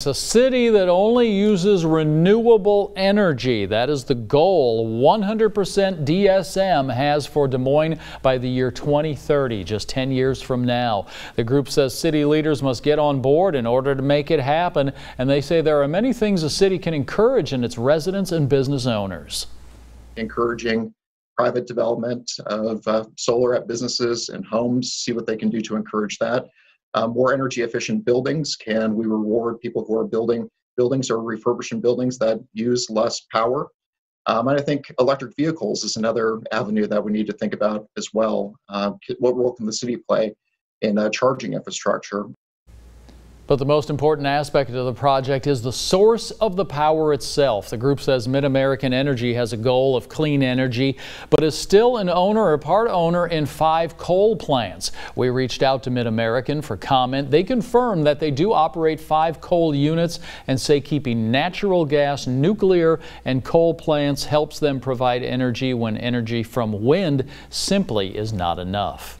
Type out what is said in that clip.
It's a city that only uses renewable energy. That is the goal 100% DSM has for Des Moines by the year 2030, just 10 years from now. The group says city leaders must get on board in order to make it happen, and they say there are many things a city can encourage in its residents and business owners. Encouraging private development of uh, solar at businesses and homes, see what they can do to encourage that uh, more energy efficient buildings? Can we reward people who are building buildings or refurbishing buildings that use less power? Um, and I think electric vehicles is another avenue that we need to think about as well. Uh, what role can the city play in uh, charging infrastructure? But the most important aspect of the project is the source of the power itself. The group says MidAmerican Energy has a goal of clean energy, but is still an owner or part owner in five coal plants. We reached out to Mid-American for comment. They confirmed that they do operate five coal units and say keeping natural gas, nuclear, and coal plants helps them provide energy when energy from wind simply is not enough.